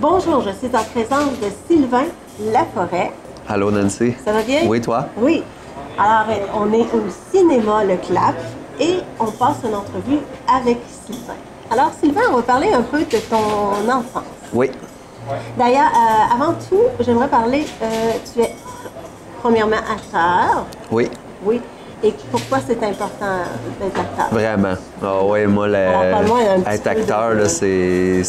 Bonjour, je suis en présence de Sylvain Laforêt. Allô Nancy. Ça va bien? Oui, toi? Oui. Alors, euh, on est au cinéma Le Clap et on passe une entrevue avec Sylvain. Alors, Sylvain, on va parler un peu de ton enfance. Oui. D'ailleurs, euh, avant tout, j'aimerais parler, euh, tu es premièrement acteur. Oui. Oui. Et pourquoi c'est important d'être acteur? Vraiment. Ah oui, moi, le- Alors, être acteur, de- là, c'est.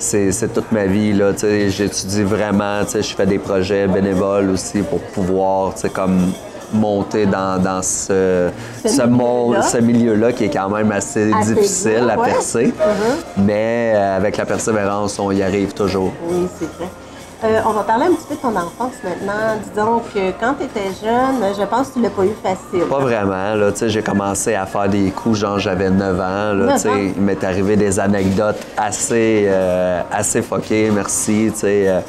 C'est toute ma vie. là, tu sais, J'étudie vraiment. tu sais, Je fais des projets bénévoles aussi pour pouvoir tu sais, comme monter dans, dans ce, Ce milieu-là. ce milieu-là qui est quand même assez, Assez difficile à ouais. percer. Mhm. Mais euh, avec la persévérance, on y arrive toujours. Oui, c'est vrai. Euh, on va parler un petit peu de ton enfance maintenant. Disons que quand tu étais jeune, je pense que tu l'as pas eu facile. Pas vraiment. Là, j'ai commencé à faire des coups, genre j'avais 9 ans. Là, 9 tu sais, ans? Il m'est arrivé des anecdotes assez, euh, assez fuckées, merci. euh,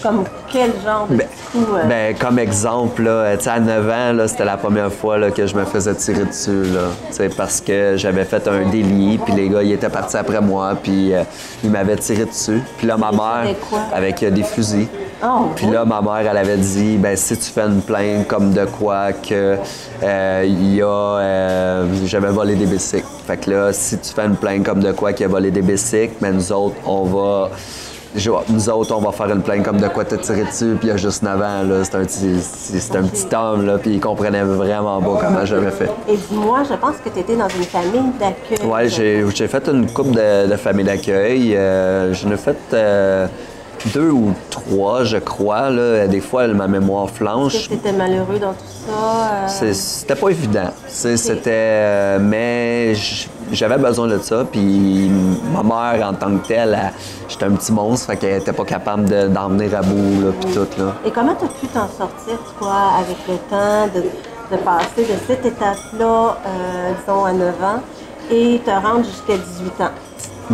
Comme quel genre de ben, euh, ben, comme exemple, là, sais, à 9 ans, c'était la première fois là, que je me faisais tirer dessus. Là, parce que j'avais fait un délit, puis les gars, ils étaient partis après moi, puis euh, ils m'avaient tiré dessus. Puis là, ma mère, Avec euh, des fusils. Oh, Puis là, ma mère, elle avait dit, ben si tu fais une plainte comme de quoi que euh, il y a, euh, j'avais volé des bicycles. Fait que là, si tu fais une plainte comme de quoi qu'il a volé des bicycles, mais nous autres, on va, nous autres, on va faire une plainte comme de quoi t'as tiré dessus. Puis il y a juste 9 ans, là, c'est un petit, c'est un petit homme là, puis il comprenait vraiment pas comment j'avais fait. Et dis-moi, je pense que tu étais dans une famille d'accueil. Ouais, j'ai fait une coupe de, de familles d'accueil. Euh, J'en ai fait euh, deux ou trois, je crois. Là. Des fois, ma mémoire flanche. étais malheureux dans tout ça? euh, C'était pas évident. C'était. euh, mais j'avais besoin de ça. Puis ma mère, en tant que telle, elle- j'étais un petit monstre, fait qu'elle était pas capable de- d'emmener à bout, là, puis tout, là. Et comment tu as pu t'en sortir, toi, avec le temps, de, de passer de cette étape-là, euh, disons, à 9 ans, et te rendre jusqu'à 18 ans?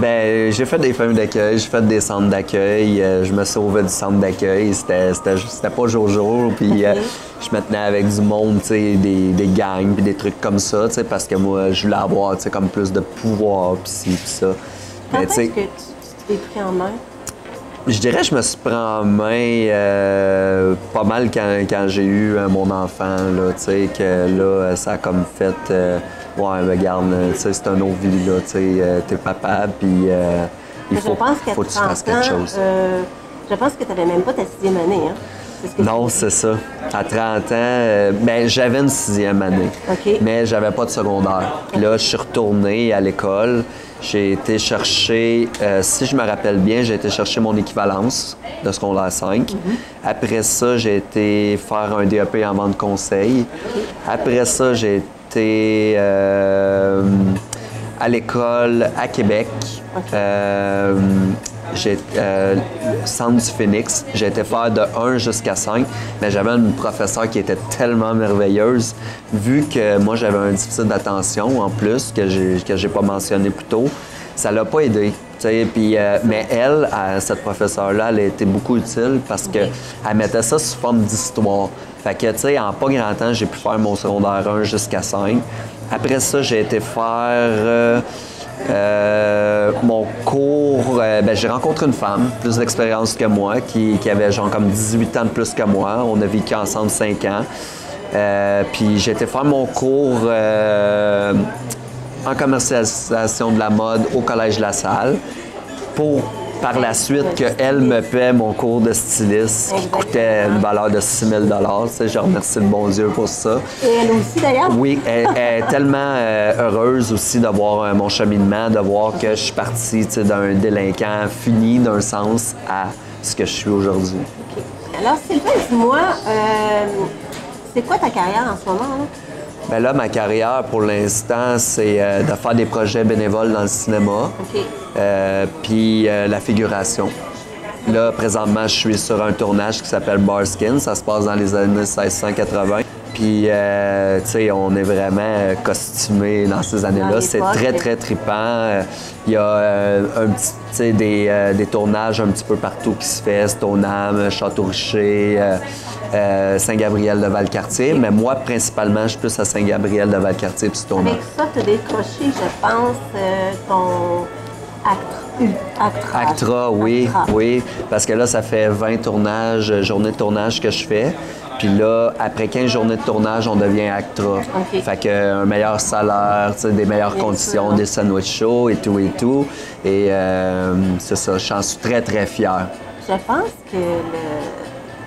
Ben, j'ai fait des familles d'accueil, j'ai fait des centres d'accueil, euh, je me sauvais du centre d'accueil, c'était, pas jour jour, puis euh, je me tenais avec du monde, tu sais, des, des gangs, puis des trucs comme ça, tu sais, parce que moi, je voulais avoir, tu sais, comme plus de pouvoir, puis ci, puis ça. Quand Mais, tu est-ce que tu t'es pris en main? Je dirais que je me suis pris en main euh, pas mal quand, quand j'ai eu euh, mon enfant, là, tu sais, que là, ça a comme fait, euh, ouais, regarde, euh, tu sais, c'est un autre vie, là, tu sais, euh, t'es papa, puis euh, il faut, qu'à faut que tu 30 fasses quelque chose. euh, je pense que tu n'avais même pas ta sixième année, hein? Ce que Non, c'est ça. À 30 ans, euh, ben, j'avais une sixième année, OK. mais j'avais pas de secondaire. Puis là, je suis retourné à l'école. J'ai été chercher, euh, si je me rappelle bien, j'ai été chercher mon équivalence de secondaire 5. Après ça, j'ai été faire un DEP en vente conseil. Après ça, j'ai été euh, à l'école à Québec. Euh, euh, du Phoenix. J'ai été faire de 1 jusqu'à 5, mais j'avais une professeure qui était tellement merveilleuse. Vu que moi, j'avais un déficit d'attention en plus, que que j'ai pas mentionné plus tôt, ça l'a pas aidé. Puis, euh, mais elle, cette professeure-là, elle a été beaucoup utile parce qu'elle mettait ça sous forme d'histoire. Fait que, tu sais, en pas grand temps, j'ai pu faire mon secondaire 1 jusqu'à 5. Après ça, j'ai été faire... euh, euh, mon cours, euh, ben, j'ai rencontré une femme, plus d'expérience que moi, qui, avait genre comme 18 ans de plus que moi. On a vécu ensemble 5 ans. Euh, puis j'ai été faire mon cours en commercialisation de la mode au Collège la Salle pour par la suite qu'elle me paie mon cours de styliste qui coûtait une valeur de 6 000 Tu sais, Je remercie le bon Dieu pour ça. Et elle aussi, d'ailleurs? Oui, elle, elle est tellement euh, heureuse aussi de voir euh, mon cheminement, de voir que je suis parti tu sais, d'un délinquant fini d'un sens à ce que je suis aujourd'hui. Alors, Sylvain, dis-moi, euh, c'est quoi ta carrière en ce moment? Là? Ben là, ma carrière pour l'instant, c'est de faire des projets bénévoles dans le cinéma. Euh, puis euh, la figuration. Là, présentement, je suis sur un tournage qui s'appelle Barskin. Ça se passe dans les années 1680. Puis, euh, tu sais, on est vraiment costumé dans ces années-là. C'est très, très trippant. Euh, Il y a euh, un petit, tu sais, des, euh, des tournages un petit peu partout qui se fait. Stoneham, Château-Richer, Saint-Gabriel de Valcartier. Mais moi, principalement, je suis plus à Saint-Gabriel de Valcartier puis Stoneham. Avec ça, tu as décroché, je pense, ton Actra. Actra, oui, Actra. oui. Parce que là, ça fait 20 tournages, euh, journées de tournage que je fais. Puis là, après 15 journées de tournage, on devient Actra. OK. Fait que euh, meilleur salaire, des meilleures Bien conditions, sûr. des sandwich chauds et tout et tout. Et euh, c'est ça, j'en suis très, très fier. Je pense que tu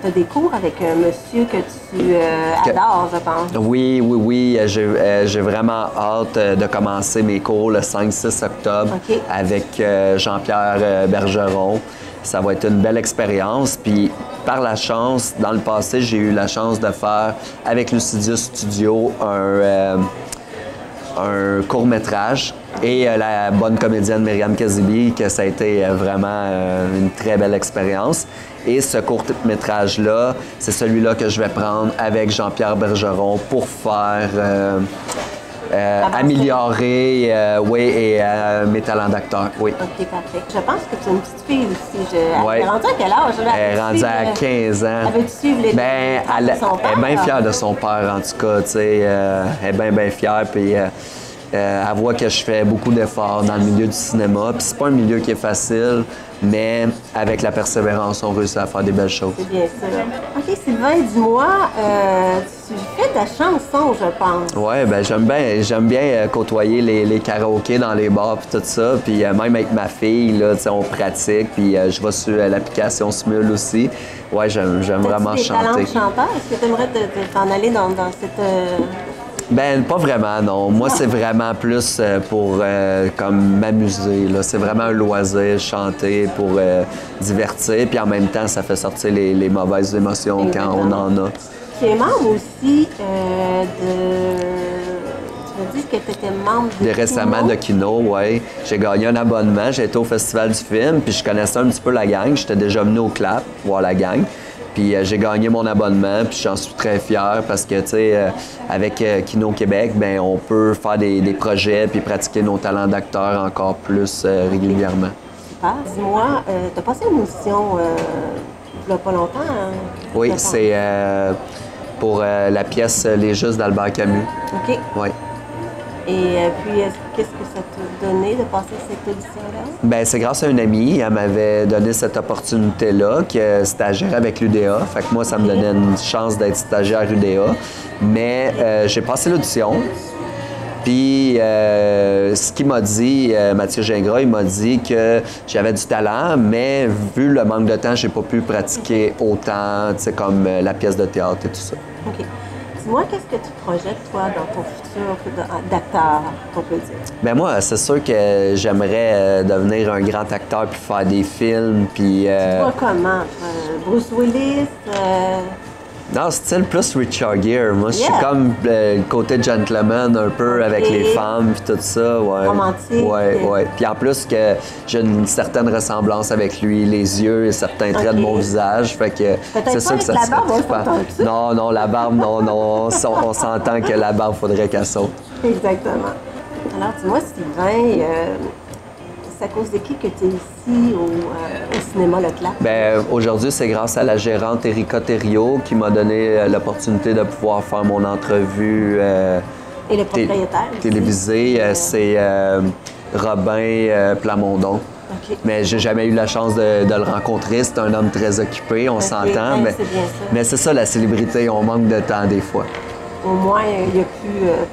as des cours avec un monsieur que tu euh, adores, je pense. Oui, oui, oui. euh, J'ai euh, vraiment hâte euh, de commencer mes cours le 5-6 octobre avec euh, Jean-Pierre euh, Bergeron. Ça va être une belle expérience. Puis, par la chance, dans le passé, j'ai eu la chance de faire avec Lucidius Studio un, euh, un court métrage et euh, la bonne comédienne Myriam Kazibi, que ça a été euh, vraiment euh, une très belle expérience. Et ce court métrage-là, c'est celui-là que je vais prendre avec Jean-Pierre Bergeron pour faire euh, euh, améliorer euh, oui, et mes talents d'acteur. Oui. OK, parfait. Je pense que tu es une petite fille aussi. Je... Elle Ouais. est rendue à quel âge? Elle est rendue à 15 ans. Elle veut suivre les Ben, elle, de son elle est bien fière de son père, en tout cas. tu sais, euh, elle est bien, bien fière. Puis, euh, elle voit que je fais beaucoup d'efforts dans le milieu du cinéma. Puis, c'est pas un milieu qui est facile, mais avec la persévérance, on réussit à faire des belles choses. C'est bien sûr. OK, Sylvain, dis-moi, euh, tu fais de la chanson, je pense. Ouais, ben j'aime bien, j'aime bien euh, côtoyer les, les karaokés dans les bars puis tout ça. Puis euh, même avec ma fille, là, tu sais, on pratique. Puis je vais sur l'application Smule aussi. Ouais, j'aime, j'aime vraiment des chanter. de chanteur? Est-ce que tu aimerais te, te- t'en aller dans, dans cette... Ben, pas vraiment, non. Moi, c'est vraiment plus euh, pour euh, comme m'amuser. là. C'est vraiment un loisir, chanter pour euh, divertir. Puis en même temps, ça fait sortir les, les mauvaises émotions quand on en a. Tu es membre aussi de... Tu dit que tu étais membre de... De récemment Kino. de Kino, ouais. J'ai gagné un abonnement, j'ai été au Festival du film, puis je connaissais un petit peu la gang. J'étais déjà venu au clap voir la gang. Puis euh, j'ai gagné mon abonnement, puis j'en suis très fier parce que, tu sais, euh, avec euh, Kino Québec, ben on peut faire des, des projets puis pratiquer nos talents d'acteur encore plus régulièrement. Super. Dis-moi, euh, tu as passé une audition euh, il y a pas longtemps. hein? Oui, c'est euh, pour la pièce Les Justes d'Albert Camus. OK. Oui. Et euh, puis, est-ce- qu'est-ce que ça t'a donné de passer cette audition-là? Ben, c'est grâce à une amie. Elle m'avait donné cette opportunité-là, qui est stagiaire avec l'UDA. Fait que moi, ça me donnait une chance d'être stagiaire UDA. Mais euh, j'ai passé l'audition. Puis, euh, ce qu'il m'a dit, euh, Mathieu Gingras, il m'a dit que j'avais du talent, mais vu le manque de temps, j'ai pas pu pratiquer autant, tu sais, comme la pièce de théâtre et tout ça. OK. Dis-moi, qu'est-ce que tu projettes, toi, dans ton futur d'acteur, qu'on peut dire? Ben moi, c'est sûr que j'aimerais euh, devenir un grand acteur puis faire des films puis euh, Toi, comment? Euh, Bruce Willis? euh, non, style plus Richard Gere. Moi, je suis comme euh, le côté gentleman un peu avec les femmes puis tout ça, ouais. Romantique. Ouais, ouais. Puis en plus que j'ai une certaine ressemblance avec lui, les yeux et certains traits de mon visage, fait que c'est sûr que ça que ça. Non, non, la barbe, non, non, on, s'entend que la barbe faudrait qu'elle saute. Exactement. Alors, dis-moi, Sylvain, euh, à cause de qui que tu es ici au, euh, au cinéma Le Clap? Ben, aujourd'hui, c'est grâce à la gérante Erika Thériault qui m'a donné euh, l'opportunité de pouvoir faire mon entrevue euh, Et le propriétaire? télévisée. C'est Robin Plamondon. OK. Mais j'ai jamais eu la chance de, de le rencontrer. C'est un homme très occupé, on s'entend. ouais, Mais, c'est bien ça. mais c'est ça, la célébrité, on manque de temps des fois. Au moins, il a pu, euh,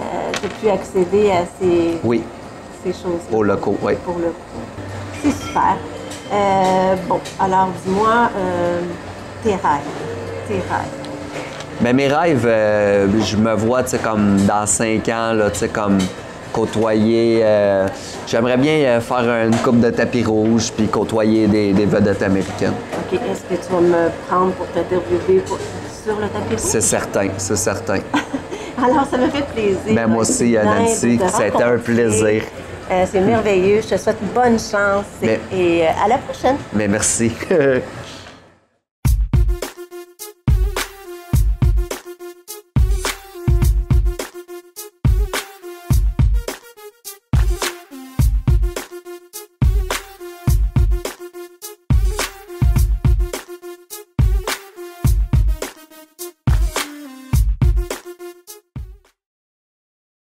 euh, pu accéder à ces, Oui, ces choses-là. oui. Pour le coup. C'est super. Euh, bon, alors dis-moi, euh, tes rêves. Tes rêves. Mais mes rêves, euh, je me vois, tu sais, comme dans cinq ans, là, tu sais, comme côtoyer. euh, J'aimerais bien faire une coupe de tapis rouge puis côtoyer des, des vedettes américaines. OK, est-ce que tu vas me prendre pour t'interviewer sur le tapis rouge? C'est certain, c'est certain. Alors, ça me fait plaisir. Ben, moi aussi, Nancy, ça a été un plaisir. Euh, c'est merveilleux. Je te souhaite bonne chance et, Mais- et, euh, à la prochaine. Mais merci.